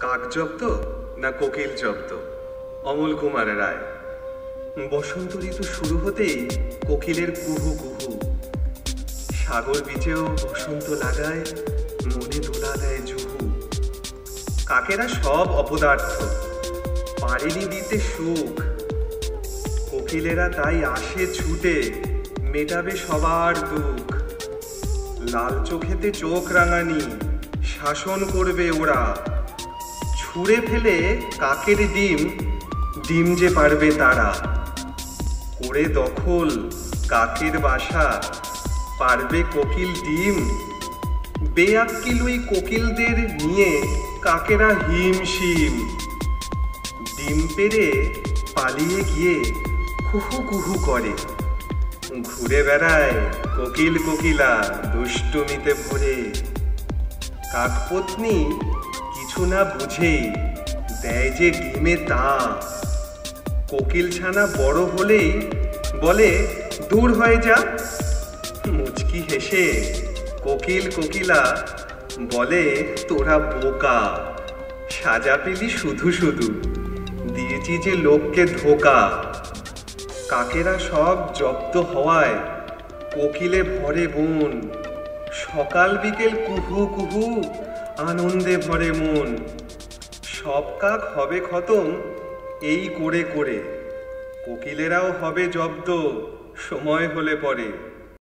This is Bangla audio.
কাক জব্দ না কোকিল জব্দ অমল কুমার রায় বসন্ত ঋতু শুরু হতেই কোকিলের কুহু কুহু। সাগর বিচেও বসন্ত লাগায়, মনে দোলা দেয় জুহু। কাকেরা সব অপদার্থ, পারেনি দিতে সুখ। কোকিলেরা তাই আসে ছুটে, মেটাবে সবার দুঃখ। লাল চোখেতে চোখ রাঙানি, শাসন করবে ওরা। ছুঁড়ে ফেলে কাকের ডিম ডিম যে পারবে তারা। করে দখল কাকের বাসা, পারবে কোকিল ডিম। বেয়াক্কিল ওই কোকিলদের নিয়ে কাকেরা হিমশিম। ডিম পেড়ে পালিয়ে গিয়ে কুহু কুহু করে। ঘুরে বেড়ায় কোকিল কোকিলা দুষ্টুমিতে ভরে। কাকপত্নী কিছু না বুঝেই দেয় যে ডিমে তা কোকিল ছানা বড় হলেই বলে, দূর হয়ে যা। মুচকি হেসে কোকিল কোকিলা বলে, তোরা বোকা, সাজা পেলি শুধু শুধু। দিয়েছি যে লোককে ধোকা। কাকেরা সব জব্দ হওয়ায় কোকিলে ভরে বন সকাল বিকেল কুহু কুহু, আনন্দে ভরে মন। সব কাক হবে খতম এই করে করে। কোকিলেরাও হবে জব্দ, সময় হলে পরে।